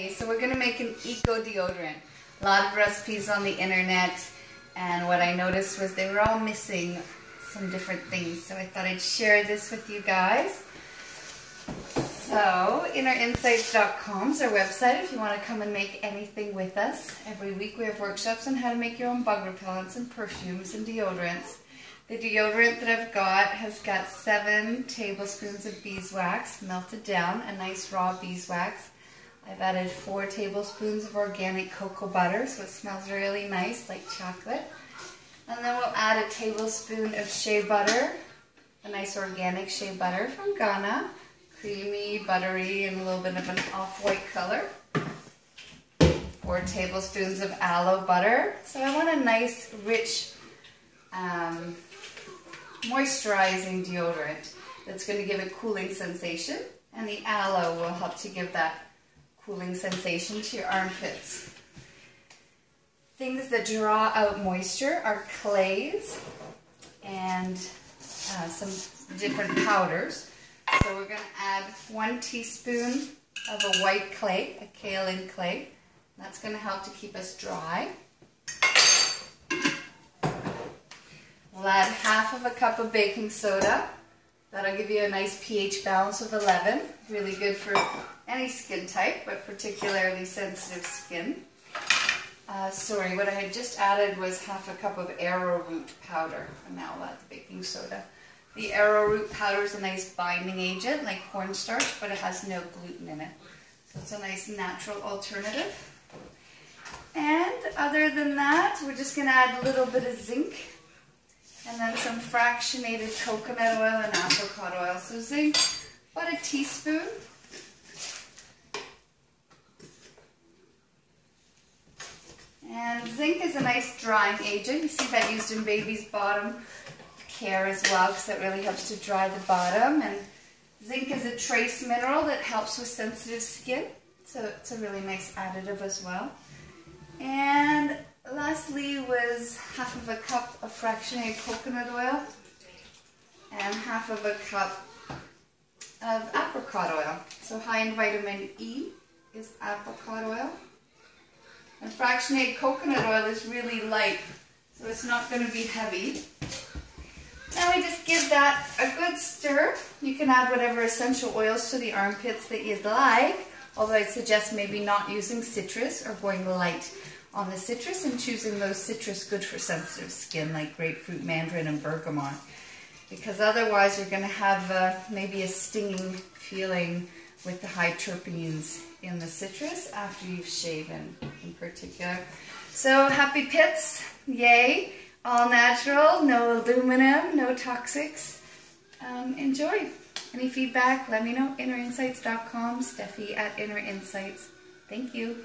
Okay, so we're gonna make an eco deodorant. A lot of recipes on the internet, and what I noticed was they were all missing some different things. So I thought I'd share this with you guys. So, innerinsights.com is our website if you want to come and make anything with us. Every week we have workshops on how to make your own bug repellents and perfumes and deodorants. The deodorant that I've got has got seven tablespoons of beeswax melted down, a nice raw beeswax. I've added four tablespoons of organic cocoa butter, so it smells really nice, like chocolate. And then we'll add a tablespoon of shea butter, a nice organic shea butter from Ghana creamy, buttery, and a little bit of an off-white color. Four tablespoons of aloe butter. So I want a nice, rich, um, moisturizing deodorant that's going to give a cooling sensation. And the aloe will help to give that cooling sensation to your armpits. Things that draw out moisture are clays and uh, some different powders. So we're going to add one teaspoon of a white clay, a kaolin clay. That's going to help to keep us dry. We'll add half of a cup of baking soda. That'll give you a nice pH balance of 11. Really good for any skin type, but particularly sensitive skin. Uh, sorry, what I had just added was half a cup of arrowroot powder. And now I'll add the baking soda. The arrowroot powder is a nice binding agent like cornstarch, but it has no gluten in it. So it's a nice natural alternative. And other than that, we're just going to add a little bit of zinc and then some fractionated coconut oil and apricot oil. So zinc, about a teaspoon. And zinc is a nice drying agent. You see that used in baby's bottom care as well because that really helps to dry the bottom. And zinc is a trace mineral that helps with sensitive skin. So it's a really nice additive as well. And lastly was half of a cup of fractionated coconut oil and half of a cup of apricot oil. So high in vitamin E is apricot oil. And fractionated coconut oil is really light, so it's not going to be heavy. Now we just give that a good stir. You can add whatever essential oils to the armpits that you'd like, although I'd suggest maybe not using citrus or going light on the citrus and choosing those citrus good for sensitive skin like grapefruit, mandarin, and bergamot. Because otherwise you're going to have uh, maybe a stinging feeling with the high terpenes in the citrus after you've shaven in particular. So happy pits, yay! All natural, no aluminum, no toxics. Um, enjoy. Any feedback, let me know. Innerinsights.com, Steffi at Inner Insights. Thank you.